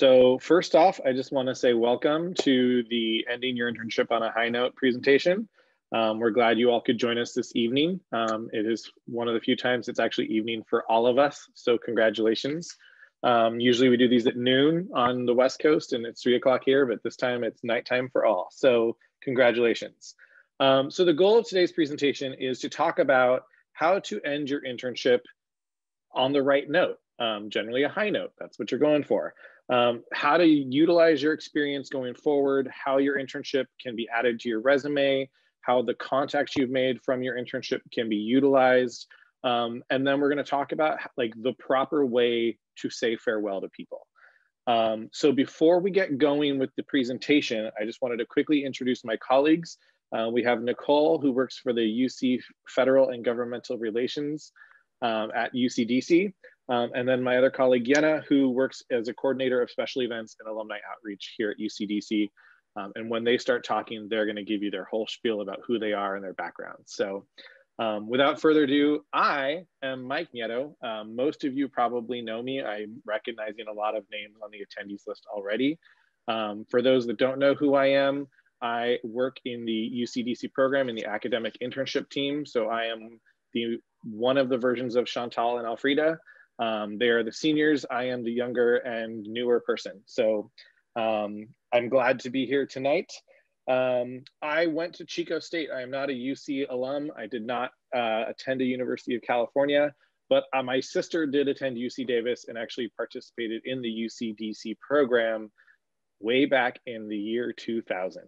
So first off, I just want to say welcome to the Ending Your Internship on a High Note presentation. Um, we're glad you all could join us this evening. Um, it is one of the few times it's actually evening for all of us, so congratulations. Um, usually we do these at noon on the West Coast and it's three o'clock here, but this time it's nighttime for all, so congratulations. Um, so the goal of today's presentation is to talk about how to end your internship on the right note, um, generally a high note, that's what you're going for um, how to utilize your experience going forward, how your internship can be added to your resume, how the contacts you've made from your internship can be utilized. Um, and then we're gonna talk about like the proper way to say farewell to people. Um, so before we get going with the presentation, I just wanted to quickly introduce my colleagues. Uh, we have Nicole, who works for the UC Federal and Governmental Relations um, at UCDC. Um, and then my other colleague, Yenna, who works as a coordinator of special events and alumni outreach here at UCDC. Um, and when they start talking, they're gonna give you their whole spiel about who they are and their background. So um, without further ado, I am Mike Nieto. Um, most of you probably know me. I'm recognizing a lot of names on the attendees list already. Um, for those that don't know who I am, I work in the UCDC program in the academic internship team. So I am the one of the versions of Chantal and Alfreda. Um, they are the seniors. I am the younger and newer person. So um, I'm glad to be here tonight. Um, I went to Chico State. I am not a UC alum. I did not uh, attend a University of California, but uh, my sister did attend UC Davis and actually participated in the UCDC program way back in the year 2000.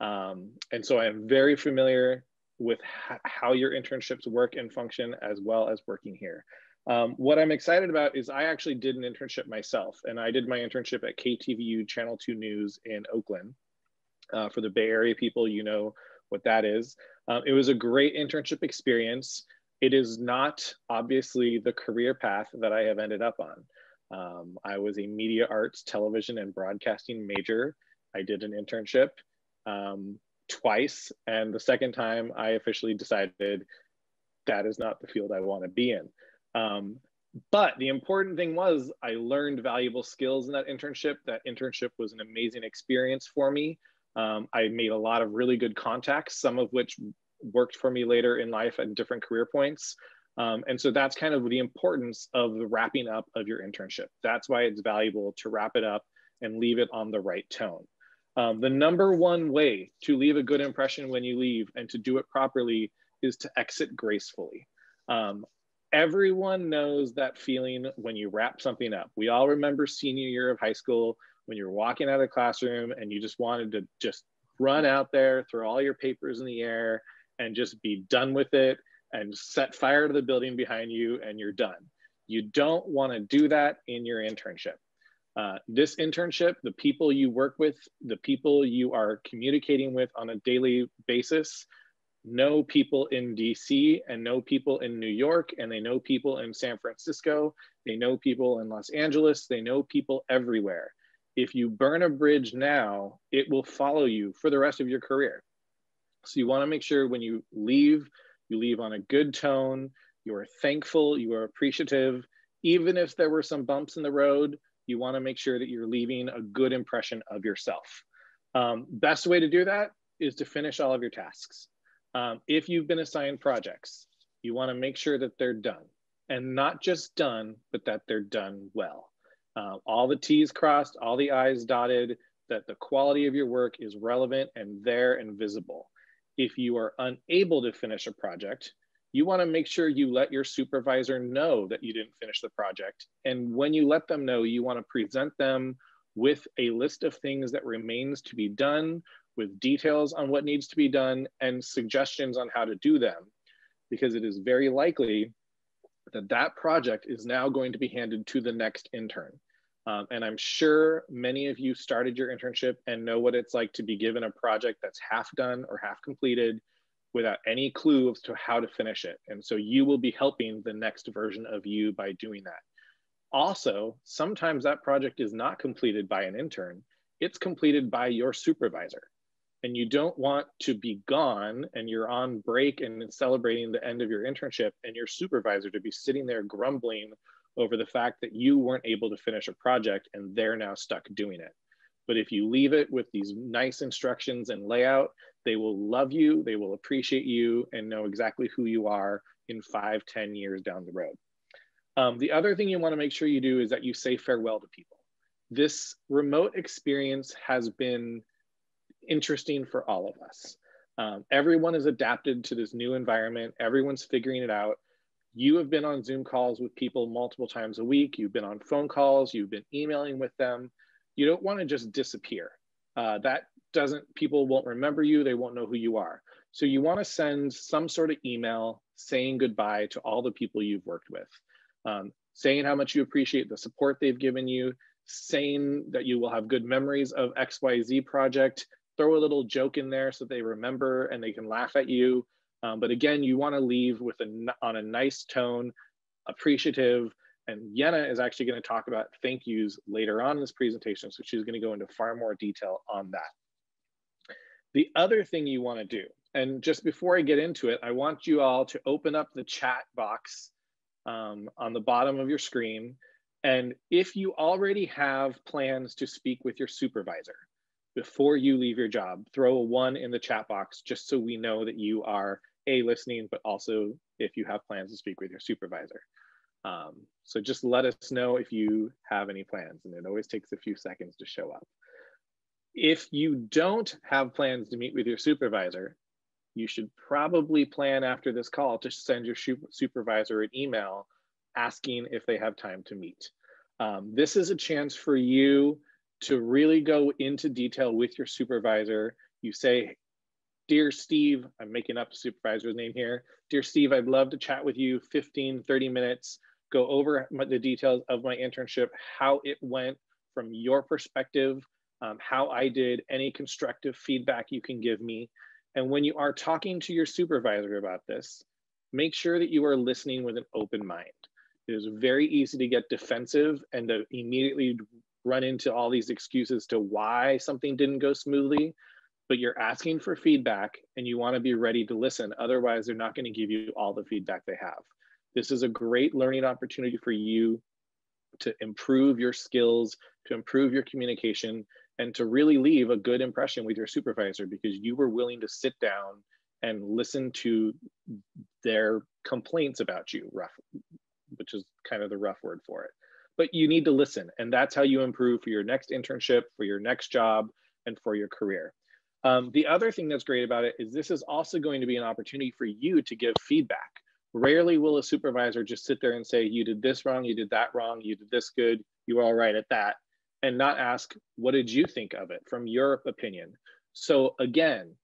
Um, and so I'm very familiar with how your internships work and function as well as working here. Um, what I'm excited about is I actually did an internship myself, and I did my internship at KTVU Channel 2 News in Oakland. Uh, for the Bay Area people, you know what that is. Um, it was a great internship experience. It is not obviously the career path that I have ended up on. Um, I was a media arts, television, and broadcasting major. I did an internship um, twice, and the second time I officially decided that is not the field I want to be in. Um, but the important thing was I learned valuable skills in that internship. That internship was an amazing experience for me. Um, I made a lot of really good contacts, some of which worked for me later in life at different career points. Um, and so that's kind of the importance of the wrapping up of your internship. That's why it's valuable to wrap it up and leave it on the right tone. Um, the number one way to leave a good impression when you leave and to do it properly is to exit gracefully. Um, everyone knows that feeling when you wrap something up. We all remember senior year of high school when you're walking out of the classroom and you just wanted to just run out there, throw all your papers in the air and just be done with it and set fire to the building behind you and you're done. You don't want to do that in your internship. Uh, this internship, the people you work with, the people you are communicating with on a daily basis, know people in DC and know people in New York and they know people in San Francisco. They know people in Los Angeles. They know people everywhere. If you burn a bridge now, it will follow you for the rest of your career. So you want to make sure when you leave, you leave on a good tone. You are thankful, you are appreciative. Even if there were some bumps in the road, you want to make sure that you're leaving a good impression of yourself. Um, best way to do that is to finish all of your tasks. Um, if you've been assigned projects, you want to make sure that they're done and not just done, but that they're done well. Uh, all the T's crossed, all the I's dotted, that the quality of your work is relevant and there and visible. If you are unable to finish a project, you want to make sure you let your supervisor know that you didn't finish the project. And when you let them know, you want to present them with a list of things that remains to be done with details on what needs to be done and suggestions on how to do them, because it is very likely that that project is now going to be handed to the next intern. Um, and I'm sure many of you started your internship and know what it's like to be given a project that's half done or half completed without any clue as to how to finish it. And so you will be helping the next version of you by doing that. Also, sometimes that project is not completed by an intern, it's completed by your supervisor and you don't want to be gone and you're on break and celebrating the end of your internship and your supervisor to be sitting there grumbling over the fact that you weren't able to finish a project and they're now stuck doing it. But if you leave it with these nice instructions and layout, they will love you, they will appreciate you, and know exactly who you are in five, ten years down the road. Um, the other thing you wanna make sure you do is that you say farewell to people. This remote experience has been interesting for all of us. Um, everyone is adapted to this new environment. Everyone's figuring it out. You have been on Zoom calls with people multiple times a week. You've been on phone calls. You've been emailing with them. You don't want to just disappear. Uh, that doesn't, people won't remember you. They won't know who you are. So you want to send some sort of email saying goodbye to all the people you've worked with, um, saying how much you appreciate the support they've given you, saying that you will have good memories of XYZ project, throw a little joke in there so they remember and they can laugh at you. Um, but again, you want to leave with a on a nice tone, appreciative. And Yenna is actually going to talk about thank yous later on in this presentation. So she's going to go into far more detail on that. The other thing you want to do, and just before I get into it, I want you all to open up the chat box um, on the bottom of your screen. And if you already have plans to speak with your supervisor, before you leave your job, throw a one in the chat box just so we know that you are A, listening, but also if you have plans to speak with your supervisor. Um, so just let us know if you have any plans, and it always takes a few seconds to show up. If you don't have plans to meet with your supervisor, you should probably plan after this call to send your supervisor an email asking if they have time to meet. Um, this is a chance for you to really go into detail with your supervisor. You say, Dear Steve, I'm making up the supervisor's name here. Dear Steve, I'd love to chat with you 15, 30 minutes, go over the details of my internship, how it went from your perspective, um, how I did, any constructive feedback you can give me. And when you are talking to your supervisor about this, make sure that you are listening with an open mind. It is very easy to get defensive and to immediately run into all these excuses to why something didn't go smoothly, but you're asking for feedback and you want to be ready to listen. Otherwise, they're not going to give you all the feedback they have. This is a great learning opportunity for you to improve your skills, to improve your communication, and to really leave a good impression with your supervisor because you were willing to sit down and listen to their complaints about you, rough, which is kind of the rough word for it but you need to listen. And that's how you improve for your next internship, for your next job, and for your career. Um, the other thing that's great about it is this is also going to be an opportunity for you to give feedback. Rarely will a supervisor just sit there and say, you did this wrong, you did that wrong, you did this good, you were all right at that, and not ask, what did you think of it from your opinion? So again,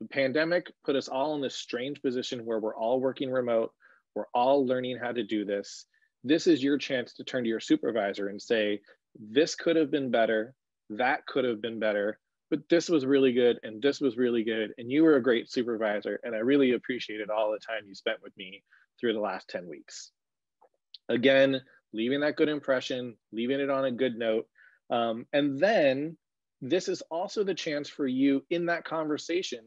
the pandemic put us all in this strange position where we're all working remote, we're all learning how to do this this is your chance to turn to your supervisor and say, this could have been better, that could have been better, but this was really good and this was really good. And you were a great supervisor. And I really appreciated all the time you spent with me through the last 10 weeks. Again, leaving that good impression, leaving it on a good note. Um, and then this is also the chance for you in that conversation,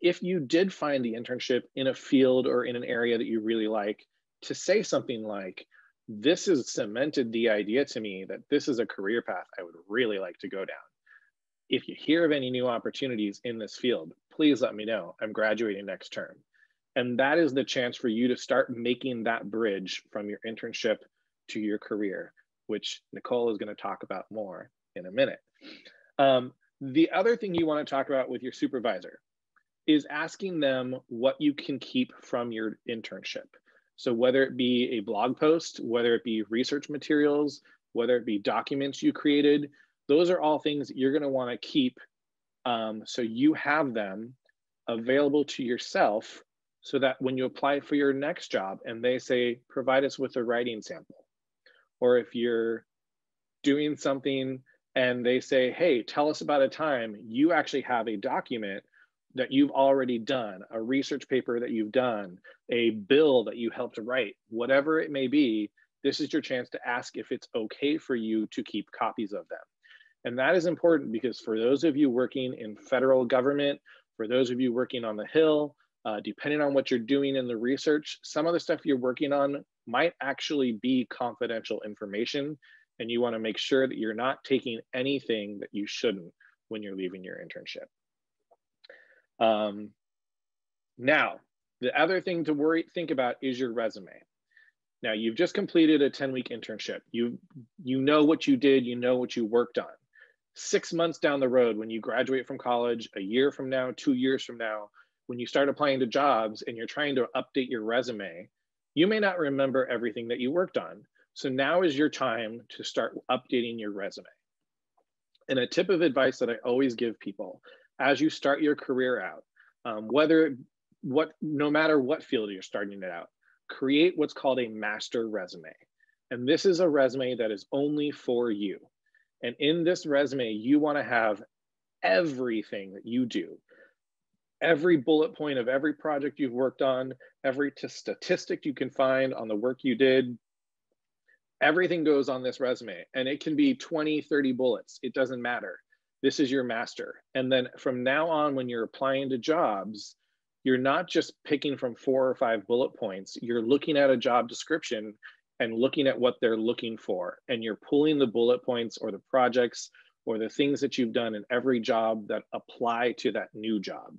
if you did find the internship in a field or in an area that you really like, to say something like, this has cemented the idea to me that this is a career path I would really like to go down. If you hear of any new opportunities in this field, please let me know. I'm graduating next term. And that is the chance for you to start making that bridge from your internship to your career, which Nicole is going to talk about more in a minute. Um, the other thing you want to talk about with your supervisor is asking them what you can keep from your internship. So whether it be a blog post, whether it be research materials, whether it be documents you created, those are all things that you're going to want to keep um, so you have them available to yourself so that when you apply for your next job and they say, provide us with a writing sample, or if you're doing something and they say, hey, tell us about a time you actually have a document that you've already done, a research paper that you've done, a bill that you helped write, whatever it may be, this is your chance to ask if it's okay for you to keep copies of them. And that is important because for those of you working in federal government, for those of you working on the Hill, uh, depending on what you're doing in the research, some of the stuff you're working on might actually be confidential information. And you wanna make sure that you're not taking anything that you shouldn't when you're leaving your internship. Um, now, the other thing to worry, think about is your resume. Now you've just completed a 10 week internship. You, you know what you did, you know what you worked on. Six months down the road, when you graduate from college, a year from now, two years from now, when you start applying to jobs and you're trying to update your resume, you may not remember everything that you worked on. So now is your time to start updating your resume. And a tip of advice that I always give people as you start your career out, um, whether what no matter what field you're starting it out, create what's called a master resume. And this is a resume that is only for you. And in this resume, you want to have everything that you do. Every bullet point of every project you've worked on, every statistic you can find on the work you did, everything goes on this resume. And it can be 20, 30 bullets. It doesn't matter. This is your master. And then from now on, when you're applying to jobs, you're not just picking from four or five bullet points, you're looking at a job description and looking at what they're looking for. And you're pulling the bullet points or the projects or the things that you've done in every job that apply to that new job.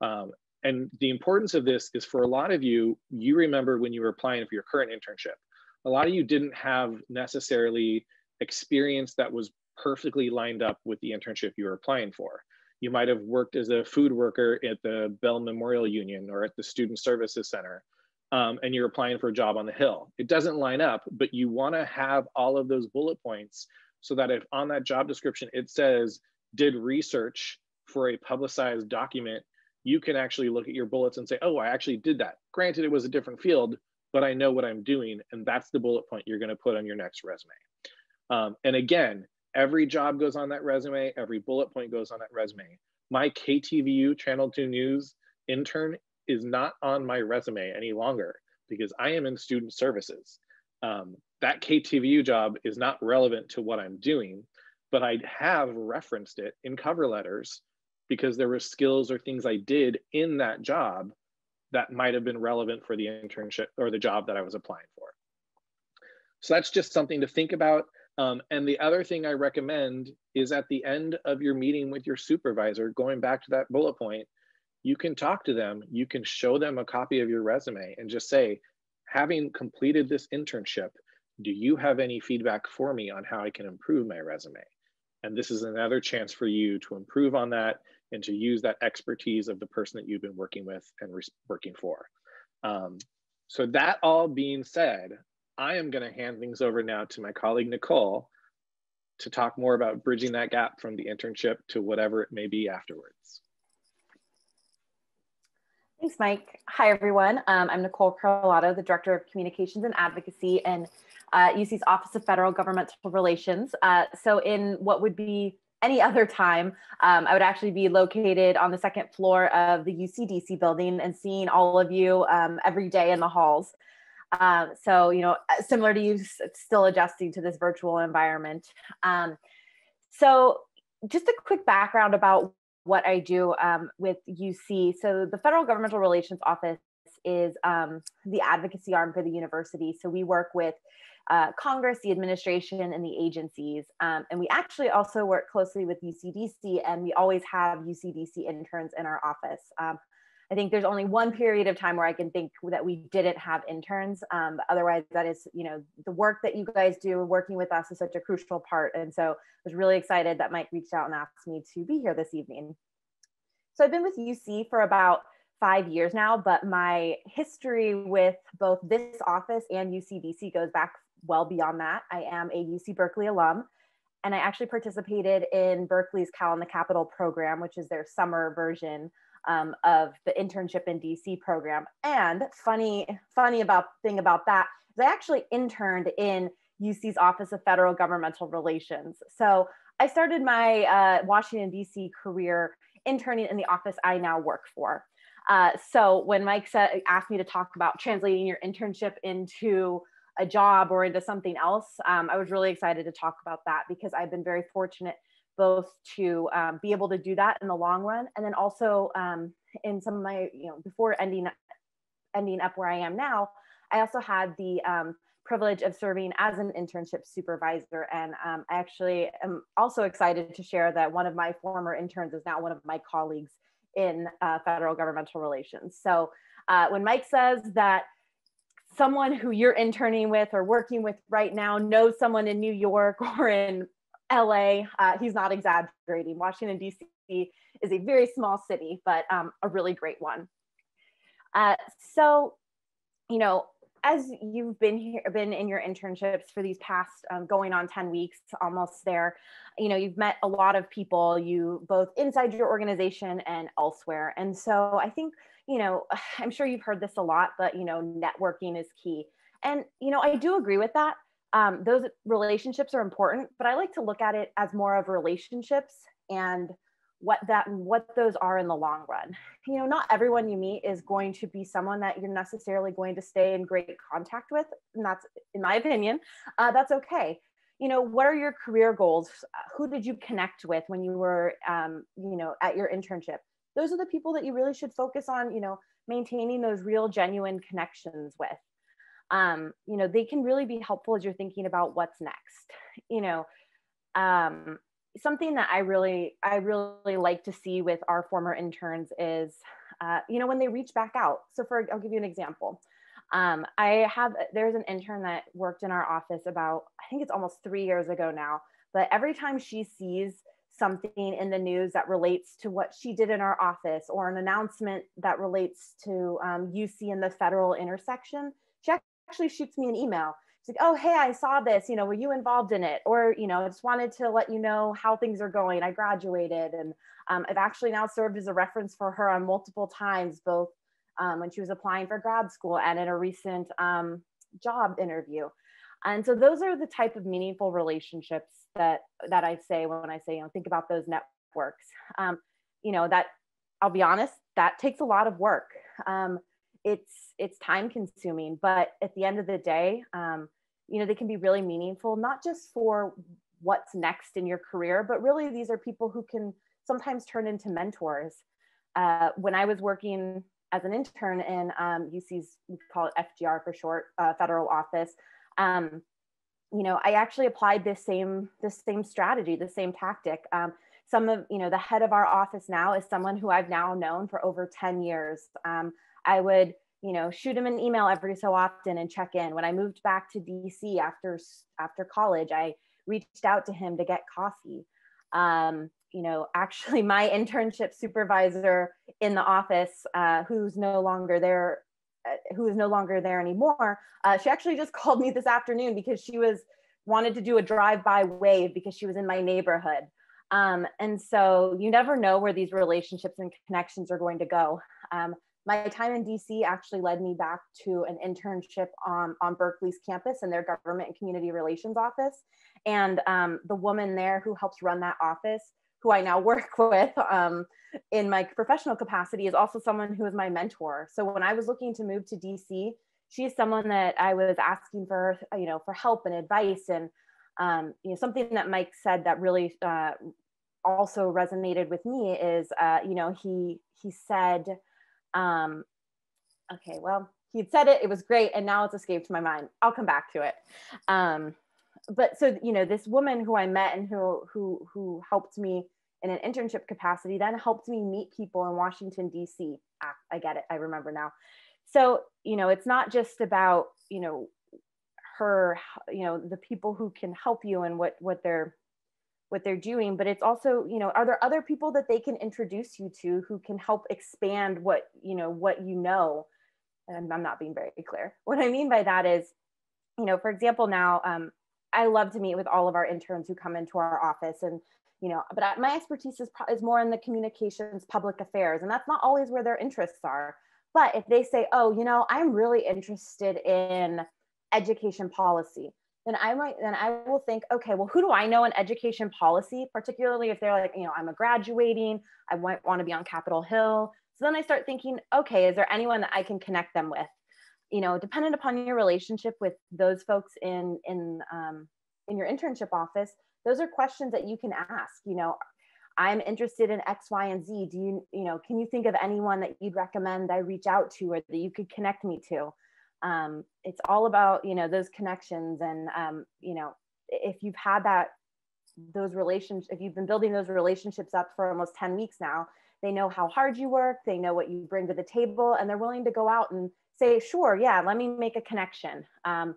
Um, and the importance of this is for a lot of you, you remember when you were applying for your current internship, a lot of you didn't have necessarily experience that was perfectly lined up with the internship you were applying for. You might have worked as a food worker at the Bell Memorial Union or at the Student Services Center, um, and you're applying for a job on the Hill. It doesn't line up, but you want to have all of those bullet points so that if on that job description it says, did research for a publicized document, you can actually look at your bullets and say, oh, I actually did that. Granted, it was a different field, but I know what I'm doing. And that's the bullet point you're going to put on your next resume. Um, and again, Every job goes on that resume, every bullet point goes on that resume. My KTVU Channel 2 News intern is not on my resume any longer because I am in student services. Um, that KTVU job is not relevant to what I'm doing, but I have referenced it in cover letters because there were skills or things I did in that job that might have been relevant for the internship or the job that I was applying for. So that's just something to think about. Um, and the other thing I recommend is at the end of your meeting with your supervisor, going back to that bullet point, you can talk to them, you can show them a copy of your resume and just say, having completed this internship, do you have any feedback for me on how I can improve my resume? And this is another chance for you to improve on that and to use that expertise of the person that you've been working with and working for. Um, so that all being said, I am going to hand things over now to my colleague Nicole to talk more about bridging that gap from the internship to whatever it may be afterwards. Thanks, Mike. Hi, everyone. Um, I'm Nicole Carlotta, the Director of Communications and Advocacy in uh, UC's Office of Federal Governmental Relations. Uh, so in what would be any other time, um, I would actually be located on the second floor of the UCDC building and seeing all of you um, every day in the halls. Um, so, you know, uh, similar to you, still adjusting to this virtual environment. Um, so, just a quick background about what I do um, with UC. So, the Federal Governmental Relations Office is um, the advocacy arm for the university. So, we work with uh, Congress, the administration, and the agencies. Um, and we actually also work closely with UCDC, and we always have UCDC interns in our office. Um, I think there's only one period of time where I can think that we didn't have interns. Um, otherwise, that is, you know, the work that you guys do working with us is such a crucial part. And so I was really excited that Mike reached out and asked me to be here this evening. So I've been with UC for about five years now, but my history with both this office and UCDC goes back well beyond that. I am a UC Berkeley alum and I actually participated in Berkeley's Cal in the Capital program, which is their summer version um, of the internship in DC program. And funny, funny about thing about that is I actually interned in UC's Office of Federal Governmental Relations. So I started my uh, Washington DC career interning in the office I now work for. Uh, so when Mike said, asked me to talk about translating your internship into a job or into something else, um, I was really excited to talk about that because I've been very fortunate both to um, be able to do that in the long run and then also um, in some of my you know before ending ending up where i am now I also had the um, privilege of serving as an internship supervisor. And um, I actually am also excited to share that one of my former interns is now one of my colleagues in uh, federal governmental relations. So uh, when Mike says that someone who you're interning with or working with right now knows someone in New York or in LA, uh, he's not exaggerating. Washington, D.C. is a very small city, but um, a really great one. Uh, so, you know, as you've been here, been in your internships for these past um, going on 10 weeks, almost there, you know, you've met a lot of people, you both inside your organization and elsewhere. And so I think, you know, I'm sure you've heard this a lot, but, you know, networking is key. And, you know, I do agree with that. Um, those relationships are important, but I like to look at it as more of relationships and what that what those are in the long run. You know not everyone you meet is going to be someone that you're necessarily going to stay in great contact with and that's in my opinion uh, that's okay. You know what are your career goals? Who did you connect with when you were um, you know at your internship? Those are the people that you really should focus on you know maintaining those real genuine connections with um, you know they can really be helpful as you're thinking about what's next you know um, something that I really I really like to see with our former interns is uh, you know when they reach back out. So for I'll give you an example. Um, I have there's an intern that worked in our office about I think it's almost three years ago now. But every time she sees something in the news that relates to what she did in our office or an announcement that relates to um, UC in the federal intersection, she actually shoots me an email it's like, oh, hey, I saw this, you know, were you involved in it? Or, you know, I just wanted to let you know how things are going. I graduated and um, I've actually now served as a reference for her on multiple times, both um, when she was applying for grad school and in a recent um, job interview. And so those are the type of meaningful relationships that that I say when I say, you know, think about those networks. Um, you know, that I'll be honest, that takes a lot of work. Um, it's it's time consuming but at the end of the day um, you know they can be really meaningful not just for what's next in your career but really these are people who can sometimes turn into mentors. Uh, when i was working as an intern in um, uc's we call it fgr for short uh, federal office um, you know i actually applied this same this same strategy the same tactic. Um, some of you know the head of our office now is someone who i've now known for over 10 years. Um, I would, you know, shoot him an email every so often and check in. When I moved back to DC after after college, I reached out to him to get coffee. Um, you know, actually, my internship supervisor in the office, uh, who's no longer there, uh, who is no longer there anymore, uh, she actually just called me this afternoon because she was wanted to do a drive-by wave because she was in my neighborhood. Um, and so you never know where these relationships and connections are going to go. Um, my time in DC actually led me back to an internship on, on Berkeley's campus in their government and community relations office. And um, the woman there who helps run that office, who I now work with um, in my professional capacity, is also someone who is my mentor. So when I was looking to move to DC, she's someone that I was asking for, you know, for help and advice. And um, you know, something that Mike said that really uh, also resonated with me is, uh, you know, he he said um, okay, well, he'd said it, it was great, and now it's escaped my mind. I'll come back to it. Um, but so you know, this woman who I met and who who who helped me in an internship capacity then helped me meet people in Washington D.C. Ah, I get it. I remember now. So you know, it's not just about you know her, you know, the people who can help you and what what they're what they're doing but it's also you know are there other people that they can introduce you to who can help expand what you know what you know? And i'm not being very clear. What i mean by that is you know for example now um, i love to meet with all of our interns who come into our office and you know but my expertise is, is more in the communications public affairs and that's not always where their interests are. But if they say oh you know i'm really interested in education policy then I might then I will think, okay, well, who do I know in education policy, particularly if they're like, you know, I'm a graduating, I might want to be on Capitol Hill. So then I start thinking, okay, is there anyone that I can connect them with? You know, dependent upon your relationship with those folks in in um, in your internship office, those are questions that you can ask. You know, I'm interested in X, Y, and Z. Do you, you know, can you think of anyone that you'd recommend I reach out to or that you could connect me to? Um, it's all about you know those connections and um, you know if you've had that those relationships if you've been building those relationships up for almost 10 weeks now they know how hard you work they know what you bring to the table and they're willing to go out and say sure yeah let me make a connection. Um,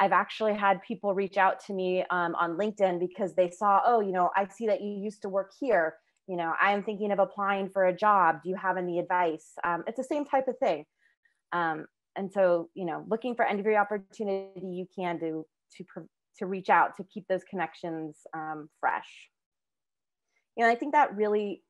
i've actually had people reach out to me um, on linkedin because they saw oh you know i see that you used to work here. You know i'm thinking of applying for a job. Do you have any advice? Um, it's the same type of thing. Um, and so you know looking for every opportunity you can do to to reach out to keep those connections um, fresh. You know i think that really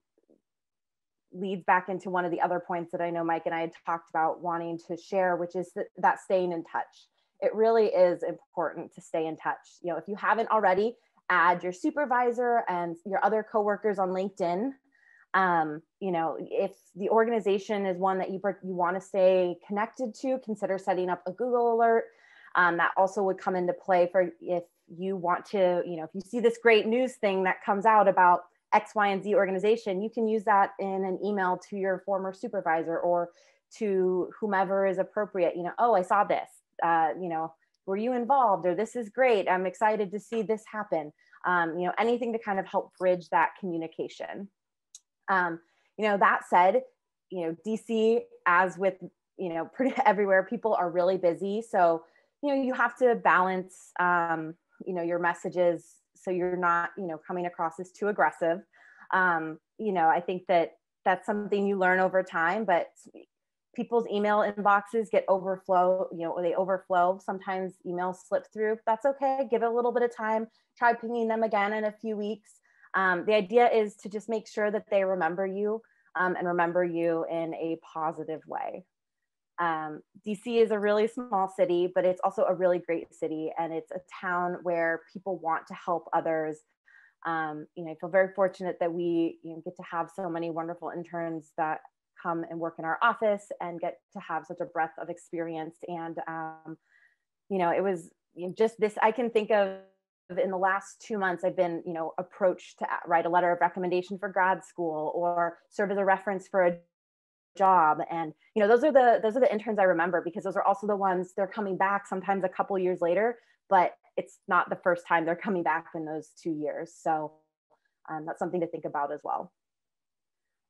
leads back into one of the other points that i know mike and i had talked about wanting to share which is that, that staying in touch. It really is important to stay in touch. You know if you haven't already add your supervisor and your other coworkers on linkedin um, you know, if the organization is one that you, you want to stay connected to, consider setting up a Google alert. Um, that also would come into play for if you want to, you know, if you see this great news thing that comes out about X, Y, and Z organization, you can use that in an email to your former supervisor or to whomever is appropriate. You know, oh, I saw this. Uh, you know, were you involved? Or this is great. I'm excited to see this happen. Um, you know, anything to kind of help bridge that communication. Um, you know, that said, you know, DC, as with, you know, pretty everywhere, people are really busy. So, you know, you have to balance, um, you know, your messages so you're not, you know, coming across as too aggressive. Um, you know, I think that that's something you learn over time, but people's email inboxes get overflow, you know, they overflow. Sometimes emails slip through. That's okay. Give it a little bit of time. Try pinging them again in a few weeks. Um, the idea is to just make sure that they remember you um, and remember you in a positive way. Um, DC is a really small city, but it's also a really great city, and it's a town where people want to help others. Um, you know, I feel very fortunate that we you know, get to have so many wonderful interns that come and work in our office and get to have such a breadth of experience. And um, you know, it was you know, just this. I can think of in the last two months i've been you know approached to write a letter of recommendation for grad school or serve as a reference for a job. And you know those are the those are the interns i remember because those are also the ones they're coming back sometimes a couple years later but it's not the first time they're coming back in those two years. So um, that's something to think about as well.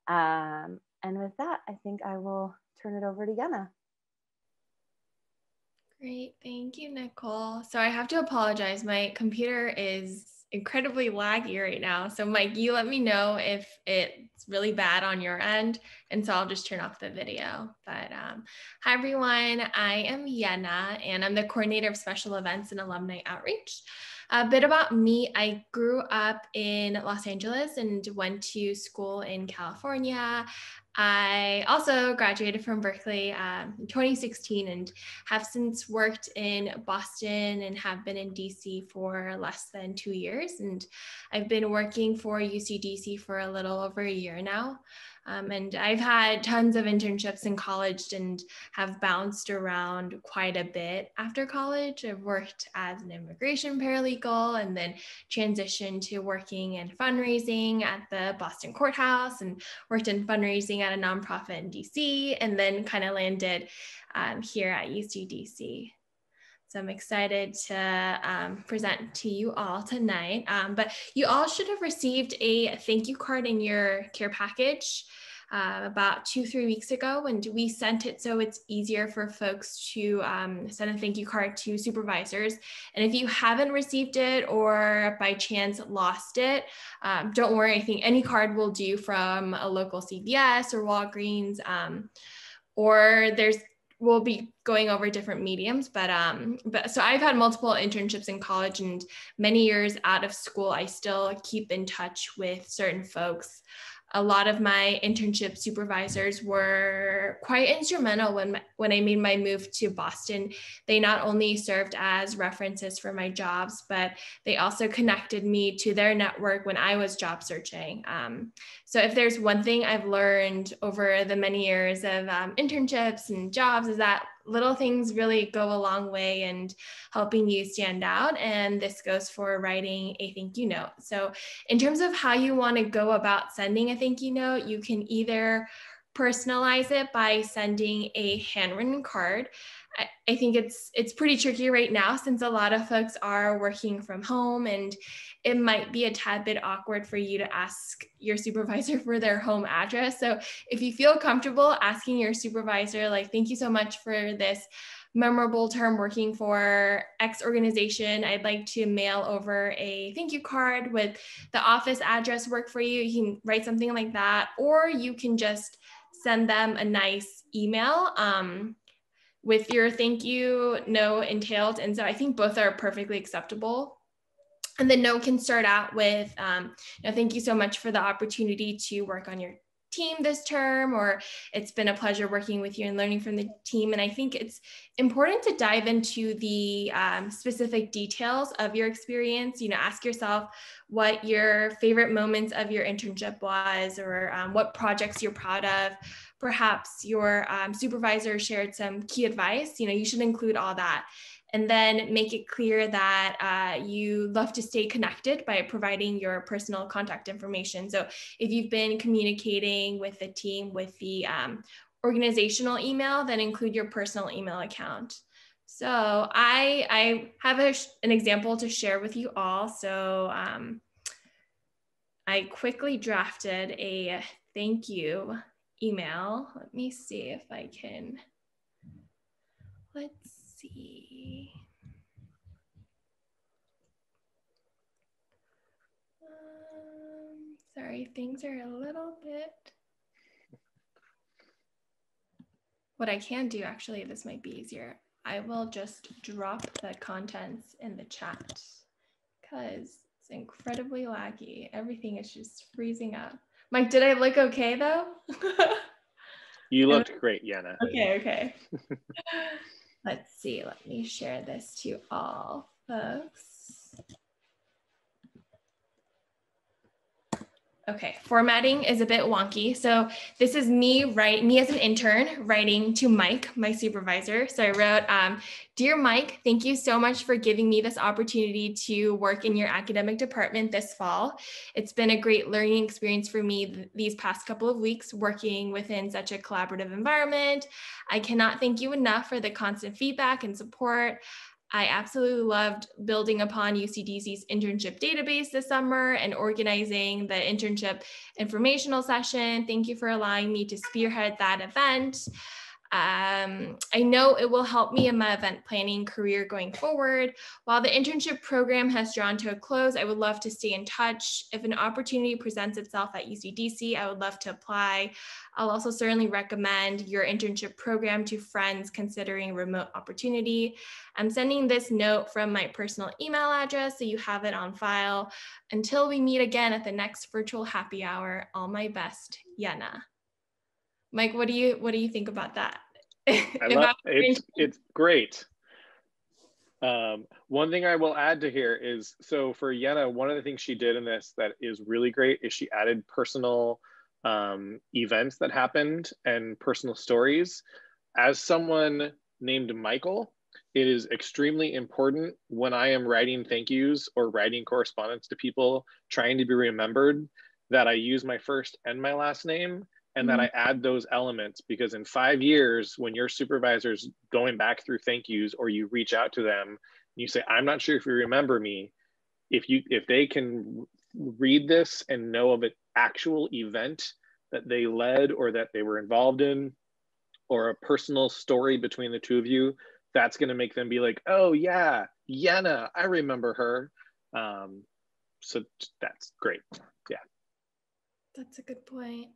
Um, and with that i think i will turn it over to Yana. Great. Thank you, Nicole. So I have to apologize. My computer is incredibly laggy right now. So, Mike, you let me know if it's really bad on your end. And so I'll just turn off the video. But um, hi, everyone. I am Yenna, and I'm the coordinator of special events and alumni outreach. A bit about me I grew up in Los Angeles and went to school in California. I also graduated from Berkeley um, in 2016 and have since worked in Boston and have been in DC for less than two years. And I've been working for UCDC for a little over a year now. Um, and I've had tons of internships in college and have bounced around quite a bit after college. I've worked as an immigration paralegal and then transitioned to working in fundraising at the Boston Courthouse and worked in fundraising at a nonprofit in DC and then kind of landed um, here at UCDC. So I'm excited to um, present to you all tonight. Um, but you all should have received a thank you card in your care package. Uh, about two, three weeks ago, and we sent it so it's easier for folks to um, send a thank you card to supervisors. And if you haven't received it or by chance lost it, um, don't worry. I think any card will do from a local CVS or Walgreens. Um, or there's we'll be going over different mediums but um but so i've had multiple internships in college and many years out of school i still keep in touch with certain folks a lot of my internship supervisors were quite instrumental when when I made my move to Boston. They not only served as references for my jobs, but they also connected me to their network when I was job searching. Um, so if there's one thing I've learned over the many years of um, internships and jobs is that little things really go a long way in helping you stand out. And this goes for writing a thank you note. So, in terms of how you want to go about sending a thank you note, you can either personalize it by sending a handwritten card. I, think it's it's pretty tricky right now since a lot of folks are working from home and it might be a tad bit awkward for you to ask your supervisor for their home address. So if you feel comfortable asking your supervisor, like, thank you so much for this memorable term working for X organization, I'd like to mail over a thank you card with the office address work for you. You can write something like that, or you can just send them a nice email um, with your thank you no entailed. And so I think both are perfectly acceptable. And the no can start out with, um, you know, thank you so much for the opportunity to work on your team this term or it's been a pleasure working with you and learning from the team and i think it's important to dive into the um, specific details of your experience you know ask yourself what your favorite moments of your internship was or um, what projects you're proud of perhaps your um, supervisor shared some key advice you know you should include all that and then make it clear that uh, you love to stay connected by providing your personal contact information. So if you've been communicating with the team with the um, organizational email, then include your personal email account. So I, I have a, an example to share with you all. So um, I quickly drafted a thank you email. Let me see if I can, let's see. Um, sorry, things are a little bit. What I can do, actually, this might be easier. I will just drop the contents in the chat because it's incredibly laggy. Everything is just freezing up. Mike, did I look okay though? you looked great, Yana. Okay, okay. Let's see, let me share this to all folks. Okay, formatting is a bit wonky. So this is me, right? Me as an intern writing to Mike, my supervisor. So I wrote, um, Dear Mike, thank you so much for giving me this opportunity to work in your academic department this fall. It's been a great learning experience for me th these past couple of weeks working within such a collaborative environment. I cannot thank you enough for the constant feedback and support. I absolutely loved building upon UCDC's internship database this summer and organizing the internship informational session. Thank you for allowing me to spearhead that event. Um, I know it will help me in my event planning career going forward. While the internship program has drawn to a close, I would love to stay in touch. If an opportunity presents itself at UCDC, I would love to apply. I'll also certainly recommend your internship program to friends considering remote opportunity. I'm sending this note from my personal email address so you have it on file. Until we meet again at the next virtual happy hour, all my best, Yana. Mike, what do you what do you think about that? I love it's it's great. Um, one thing I will add to here is so for Yenna, one of the things she did in this that is really great is she added personal um, events that happened and personal stories. As someone named Michael, it is extremely important when I am writing thank yous or writing correspondence to people trying to be remembered that I use my first and my last name and mm-hmm. that I add those elements because in five years, when your supervisor's going back through thank yous or you reach out to them and you say, I'm not sure if you remember me, if you if they can read this and know of an actual event that they led or that they were involved in or a personal story between the two of you, that's going to make them be like, oh yeah, Yenna, I remember her. Um, so that's great. Yeah. That's a good point.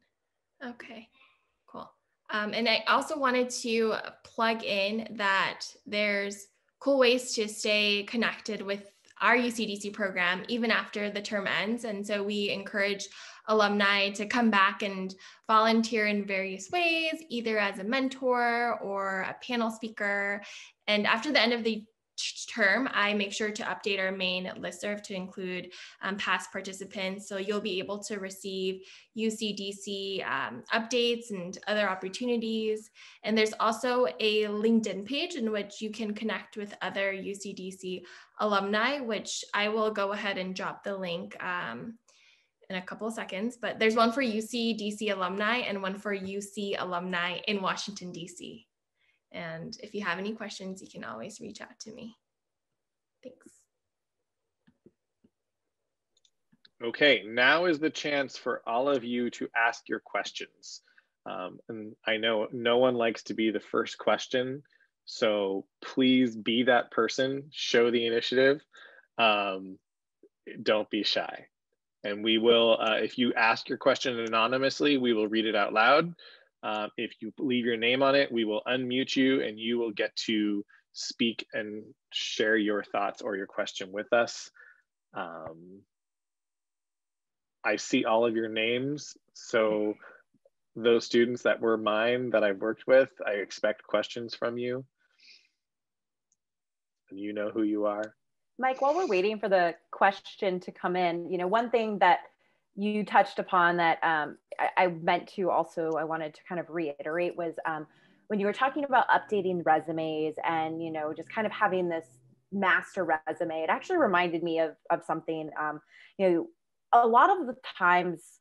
Okay, cool. Um, and I also wanted to plug in that there's cool ways to stay connected with our UCDC program even after the term ends. And so we encourage alumni to come back and volunteer in various ways, either as a mentor or a panel speaker. And after the end of the term, I make sure to update our main listserv to include um, past participants. So you'll be able to receive UCDC um, updates and other opportunities. And there's also a LinkedIn page in which you can connect with other UCDC alumni, which I will go ahead and drop the link um, in a couple of seconds. But there's one for UCDC alumni and one for UC alumni in Washington, DC. And if you have any questions, you can always reach out to me. Thanks. Okay, now is the chance for all of you to ask your questions. Um, and I know no one likes to be the first question, so please be that person, show the initiative. Um, don't be shy. And we will, uh, if you ask your question anonymously, we will read it out loud. Uh, if you leave your name on it, we will unmute you and you will get to speak and share your thoughts or your question with us. Um, I see all of your names. So those students that were mine that I've worked with, I expect questions from you. And you know who you are. Mike, while we're waiting for the question to come in, you know, one thing that you touched upon that um, I, I, meant to also, I wanted to kind of reiterate was um, when you were talking about updating resumes and, you know, just kind of having this master resume, it actually reminded me of, of something, um, you know, a lot of the times,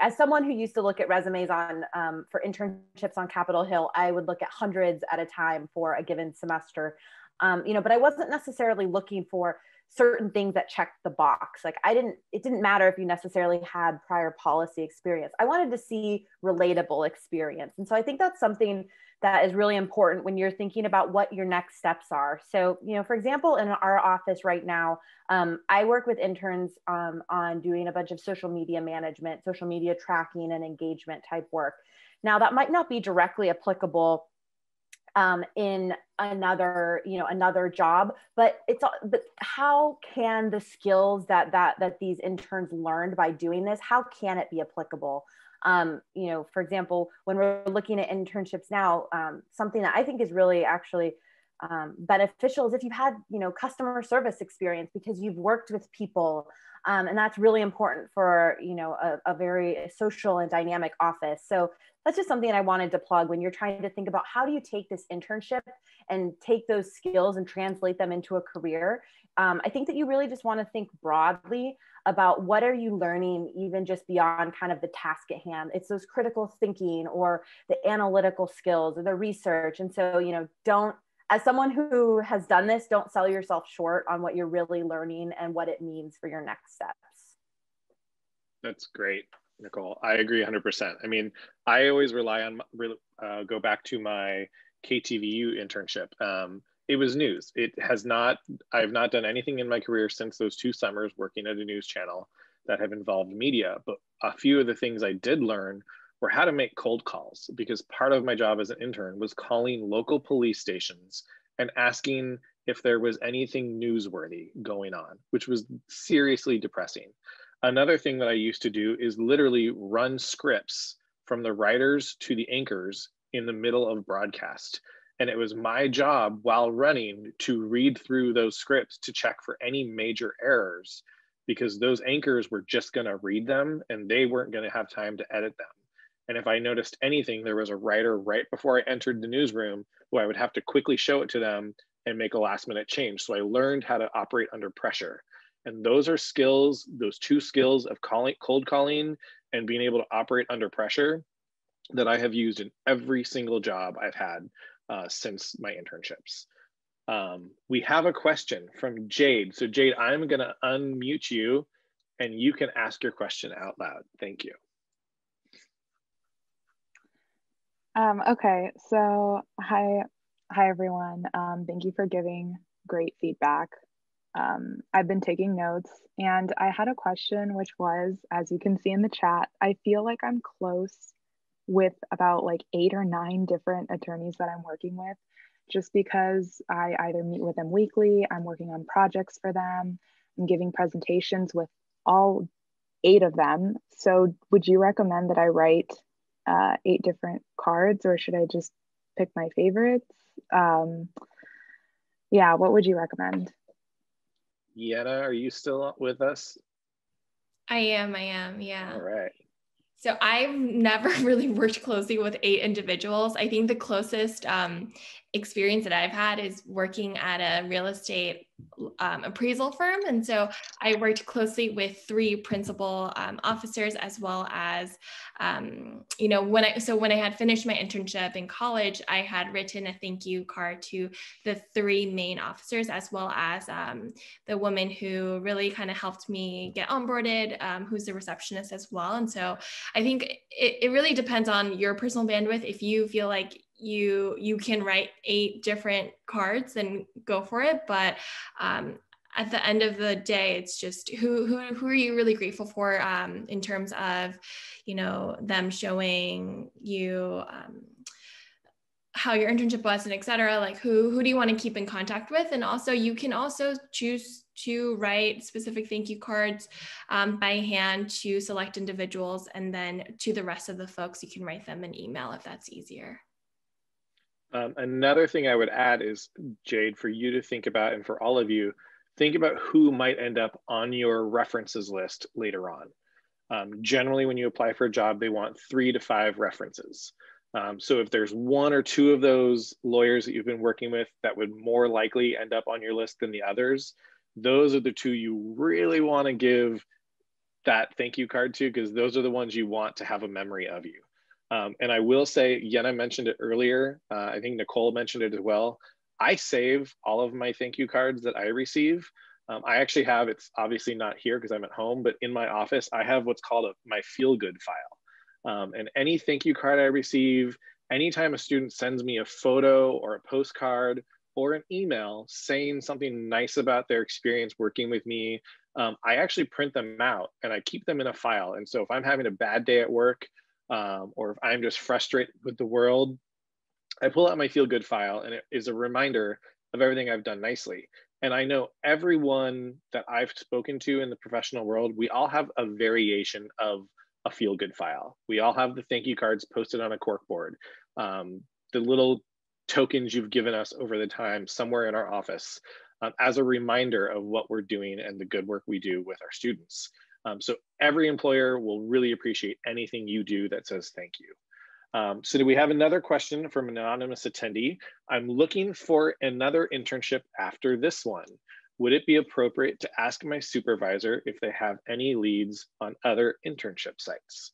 as someone who used to look at resumes on um, for internships on Capitol Hill, I would look at hundreds at a time for a given semester. Um, you know but i wasn't necessarily looking for certain things that checked the box. Like i didn't it didn't matter if you necessarily had prior policy experience. I wanted to see relatable experience. And so i think that's something that is really important when you're thinking about what your next steps are. So you know for example in our office right now um, i work with interns um, on doing a bunch of social media management social media tracking and engagement type work. Now that might not be directly applicable um, in another you know another job but it's but how can the skills that that that these interns learned by doing this how can it be applicable? Um, you know for example when we're looking at internships now um, something that i think is really actually um, beneficial is if you've had you know customer service experience because you've worked with people um, and that's really important for you know a, a, very social and dynamic office. So that's just something i wanted to plug when you're trying to think about how do you take this internship and take those skills and translate them into a career. Um, i think that you really just want to think broadly about what are you learning even just beyond kind of the task at hand. It's those critical thinking or the analytical skills or the research. And so you know don't as someone who has done this, don't sell yourself short on what you're really learning and what it means for your next steps. That's great, Nicole. I agree 100%. I mean, I always rely on, uh, go back to my KTVU internship. Um, it was news. It has not, I have not done anything in my career since those two summers working at a news channel that have involved media. But a few of the things I did learn were how to make cold calls because part of my job as an intern was calling local police stations and asking if there was anything newsworthy going on, which was seriously depressing. Another thing that I used to do is literally run scripts from the writers to the anchors in the middle of broadcast. And it was my job while running to read through those scripts to check for any major errors because those anchors were just going to read them and they weren't going to have time to edit them. And if I noticed anything, there was a writer right before I entered the newsroom who I would have to quickly show it to them and make a last minute change. So I learned how to operate under pressure. And those are skills, those two skills of calling, cold calling and being able to operate under pressure that I have used in every single job I've had uh, since my internships. Um, we have a question from Jade. So Jade, I'm gonna unmute you and you can ask your question out loud. Thank you. Um, okay, so hi, hi everyone. Um, thank you for giving great feedback. Um, I've been taking notes and I had a question, which was, as you can see in the chat, I feel like I'm close with about like eight or nine different attorneys that I'm working with, just because I either meet with them weekly, I'm working on projects for them, I'm giving presentations with all eight of them. So, would you recommend that I write uh, eight different cards, or should I just pick my favorites? Um, yeah, what would you recommend? Yetta, are you still with us? I am, I am, yeah. All right. So I've never really worked closely with eight individuals. I think the closest um, experience that I've had is working at a real estate um, appraisal firm. And so I worked closely with three principal um, officers as well as, um, you know, when I, so when I had finished my internship in college, I had written a thank you card to the three main officers as well as um, the woman who really kind of helped me get onboarded, um, who's the receptionist as well. And so I think it, it really depends on your personal bandwidth. If you feel like you you can write eight different cards and go for it but um, at the end of the day it's just who who, who are you really grateful for um, in terms of you know them showing you um, how your internship was and et cetera? Like who who do you want to keep in contact with? And also you can also choose to write specific thank you cards um, by hand to select individuals and then to the rest of the folks you can write them an email if that's easier um, another thing I would add is, Jade, for you to think about, and for all of you, think about who might end up on your references list later on. Um, generally, when you apply for a job, they want three to five references. Um, so if there's one or two of those lawyers that you've been working with that would more likely end up on your list than the others, those are the two you really want to give that thank you card to because those are the ones you want to have a memory of you. Um, and I will say, Yenna mentioned it earlier. Uh, I think Nicole mentioned it as well. I save all of my thank you cards that I receive. Um, I actually have, it's obviously not here because I'm at home, but in my office, I have what's called a, my feel good file. Um, and any thank you card I receive, anytime a student sends me a photo or a postcard or an email saying something nice about their experience working with me, um, I actually print them out and I keep them in a file. And so if I'm having a bad day at work, um, or if I'm just frustrated with the world, I pull out my feel good file and it is a reminder of everything I've done nicely. And I know everyone that I've spoken to in the professional world, we all have a variation of a feel good file. We all have the thank you cards posted on a cork board, um, the little tokens you've given us over the time somewhere in our office um, as a reminder of what we're doing and the good work we do with our students. Um, so every employer will really appreciate anything you do that says thank you. Um, so do we have another question from an anonymous attendee? I'm looking for another internship after this one. Would it be appropriate to ask my supervisor if they have any leads on other internship sites?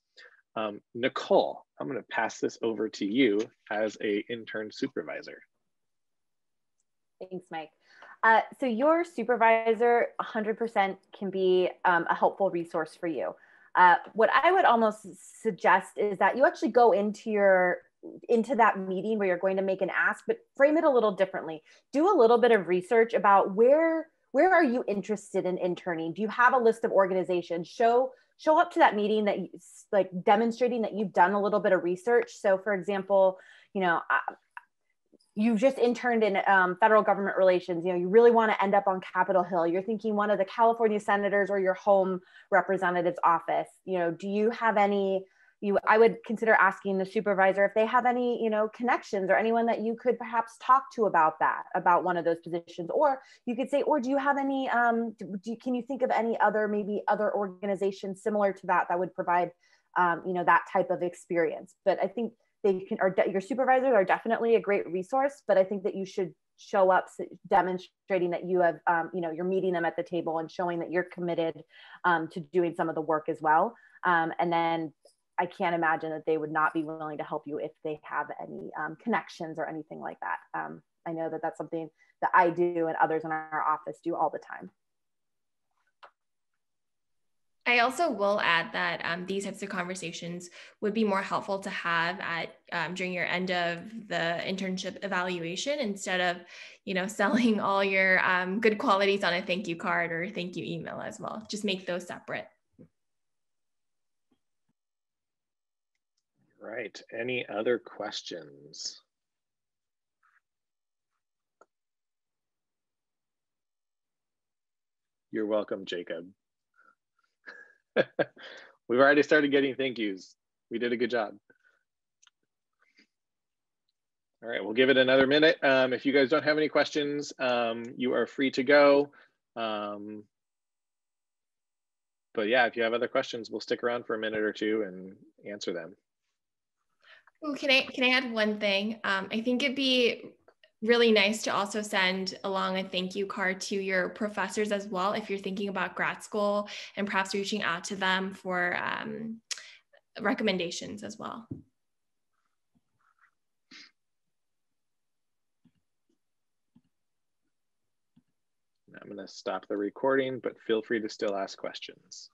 Um, Nicole, I'm gonna pass this over to you as a intern supervisor. Thanks, Mike. Uh, so your supervisor 100% can be um, a helpful resource for you. Uh, what I would almost suggest is that you actually go into your into that meeting where you're going to make an ask, but frame it a little differently. Do a little bit of research about where where are you interested in interning? Do you have a list of organizations? Show show up to that meeting that you, like demonstrating that you've done a little bit of research. So, for example, you know, you've just interned in um, federal government relations you know you really want to end up on capitol hill. You're thinking one of the california senators or your home representative's office. You know do you have any you i would consider asking the supervisor if they have any you know connections or anyone that you could perhaps talk to about that about one of those positions. Or you could say or do you have any um, do, can you think of any other maybe other organizations similar to that that would provide um, you know that type of experience? But i think they can or your supervisors are definitely a great resource but i think that you should show up demonstrating that you have um, you know you're meeting them at the table and showing that you're committed um, to doing some of the work as well. Um, and then i can't imagine that they would not be willing to help you if they have any um, connections or anything like that. Um, i know that that's something that i do and others in our office do all the time I also will add that um, these types of conversations would be more helpful to have at um, during your end of the internship evaluation instead of, you know, selling all your um, good qualities on a thank you card or thank you email as well. Just make those separate. Right. Any other questions? You're welcome, Jacob. We've already started getting thank yous. We did a good job. All right, we'll give it another minute. Um, if you guys don't have any questions, um, you are free to go. Um, but yeah, if you have other questions, we'll stick around for a minute or two and answer them. Can I can I add one thing? Um, I think it'd be really nice to also send along a thank you card to your professors as well if you're thinking about grad school and perhaps reaching out to them for um, recommendations as well. I'm going to stop the recording, but feel free to still ask questions.